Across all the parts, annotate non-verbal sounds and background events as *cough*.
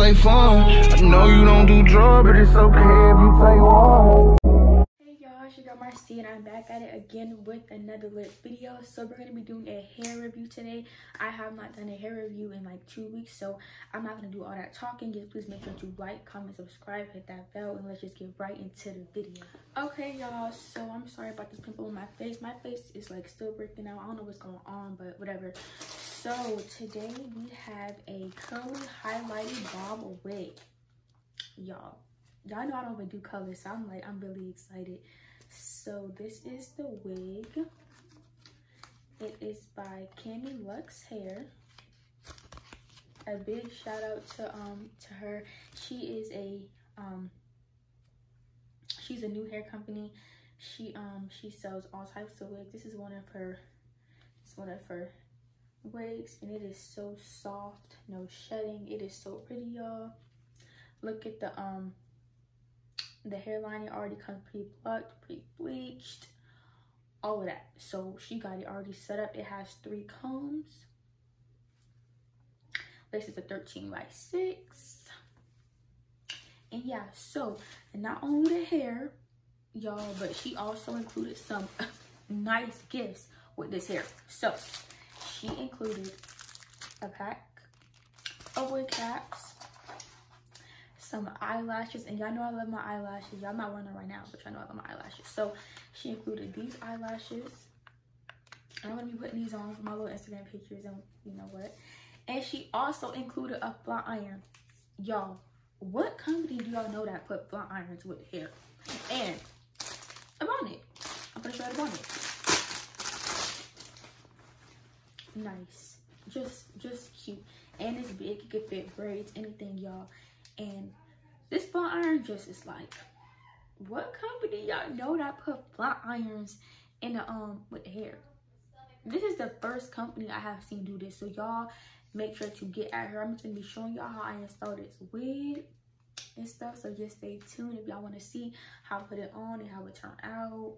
say fun. I know you don't do drugs, but it's okay if you one. Hey y'all, it's your girl Marcy and I'm back at it again with another lit video. So we're gonna be doing a hair review today. I have not done a hair review in like two weeks, so I'm not gonna do all that talking. Just please make sure to like, comment, subscribe, hit that bell, and let's just get right into the video. Okay, y'all, so I'm sorry about this pimple on my face. My face is like still breaking out. I don't know what's going on, but whatever. So today we have a curly highlighted bob wig. Y'all, y'all know I don't even do colors, so I'm like, I'm really excited. So this is the wig. It is by Cami Luxe Hair. A big shout out to um to her. She is a um she's a new hair company. She um she sells all types of wigs. This is one of her it's one of her wigs and it is so soft, no shedding. It is so pretty, y'all. Look at the um the hairline it already comes pre-plucked pre-bleached all of that. So she got it already set up. It has three combs. This is a 13 by 6 and yeah so not only the hair y'all but she also included some *laughs* nice gifts with this hair. So she included a pack of wig caps some eyelashes and y'all know i love my eyelashes. Y'all not wearing them right now but y'all know i love my eyelashes. So she included these eyelashes. I'm gonna be putting these on for my little instagram pictures and you know what? And she also included a flat iron. Y'all what company do y'all know that put flat irons with hair? And a bonnet i'm gonna show you the bonnet nice just just cute and it's big it could fit braids anything y'all and this flat iron just is like, what company y'all know that put flat irons in the um with the hair? This is the first company I have seen do this. So y'all make sure to get at her. I'm just gonna be showing y'all how I install this wig and stuff. So just stay tuned if y'all want to see how I put it on and how it turned out.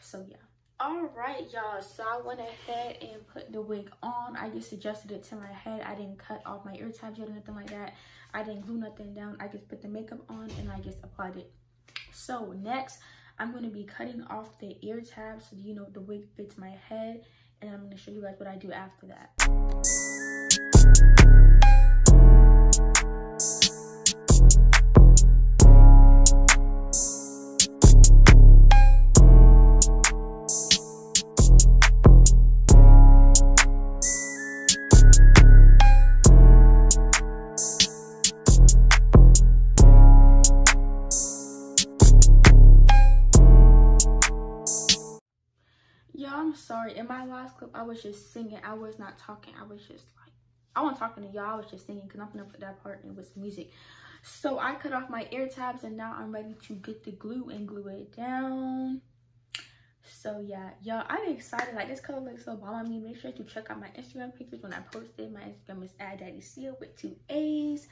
So yeah all right y'all. So i went ahead and put the wig on. I just adjusted it to my head. I didn't cut off my ear tabs or anything like that. I didn't glue nothing down. I just put the makeup on and i just applied it. So next i'm going to be cutting off the ear tabs so you know the wig fits my head. And i'm going to show you guys what i do after that sorry. In my last clip, I was just singing. I was not talking. I was just like, I wasn't talking to y'all. I was just singing because I'm going to put that part in with music. So I cut off my ear tabs and now I'm ready to get the glue and glue it down. So yeah, y'all, I'm excited. Like this color looks so bomb on me. Make sure to check out my Instagram pictures when I posted. My Instagram is Seal with two A's.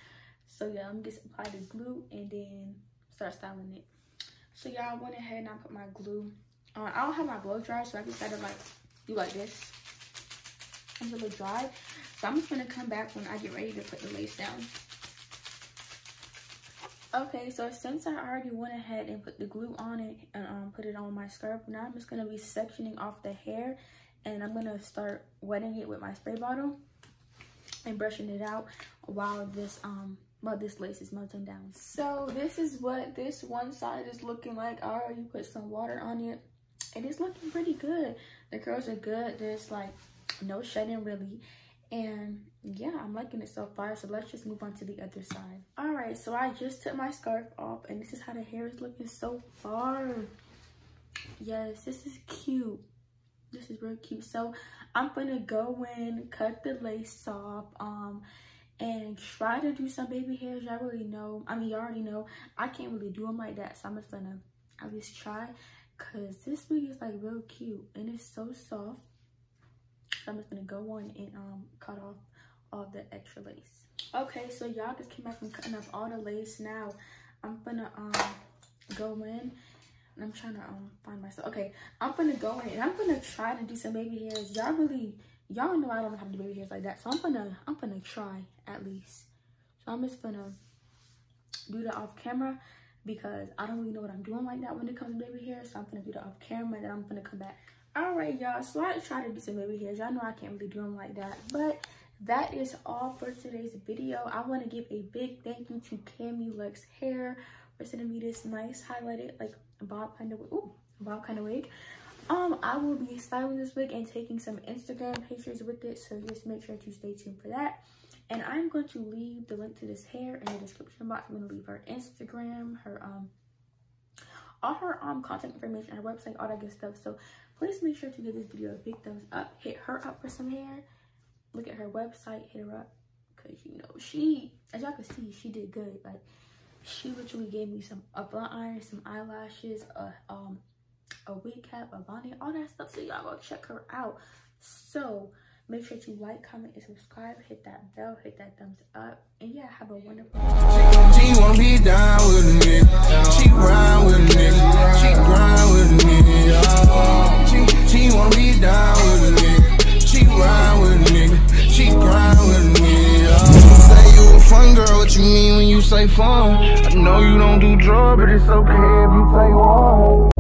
So yeah, I'm just apply the glue and then start styling it. So y'all, I went ahead and I put my glue uh, I don't have my blow dryer, so I decided to like do like this until it dry. So I'm just gonna come back when I get ready to put the lace down. Okay, so since I already went ahead and put the glue on it and um, put it on my scarf, now I'm just gonna be sectioning off the hair and I'm gonna start wetting it with my spray bottle and brushing it out while this um while this lace is melting down. So this is what this one side is looking like. I already put some water on it it is looking pretty good. The curls are good. There's like no shedding really. And yeah i'm liking it so far so let's just move on to the other side. All right so i just took my scarf off and this is how the hair is looking so far. Yes this is cute. This is real cute. So i'm gonna go in cut the lace off um and try to do some baby hairs. I really know i mean you already know. I can't really do them like that so i'm just gonna at least try because this wig is like real cute and it's so soft. So i'm just gonna go on and um cut off all the extra lace. Okay so y'all just came back from cutting off all the lace. Now i'm gonna um go in and i'm trying to um find myself okay i'm gonna go in and i'm gonna try to do some baby hairs. Y'all really y'all know i don't know how to do baby hairs like that so i'm gonna i'm gonna try at least. So I'm just gonna do that off camera because I don't really know what I'm doing like that when it comes to baby hair. So I'm gonna do that off camera then I'm gonna come back. All right, y'all. So I try to do some baby hairs. Y'all know I can't really do them like that. But that is all for today's video. I want to give a big thank you to Cami Luxe Hair for sending me this nice highlighted like bob kind of ooh, bob kind of wig. Um, I will be styling this wig and taking some Instagram pictures with it. So just make sure to stay tuned for that. And I'm going to leave the link to this hair in the description box. I'm going to leave her Instagram, her um, all her um contact information, her website, all that good stuff. So please make sure to give this video a big thumbs up. Hit her up for some hair. Look at her website. Hit her up because you know she, as y'all can see, she did good. Like she literally gave me some a blunt iron, some eyelashes, a um a wig cap, a bonnet, all that stuff. So y'all go check her out. So Make sure to like, comment, and subscribe. Hit that bell, hit that thumbs up. And yeah, have a wonderful She won't be down with nigga. She grind with nigga. She grind with nigga. She, she won't be down with nigga. She grind with nigga. She grind with nigga. Say you a fun girl, what you mean when you say fun? I know you don't do drugs, but it's okay if you one.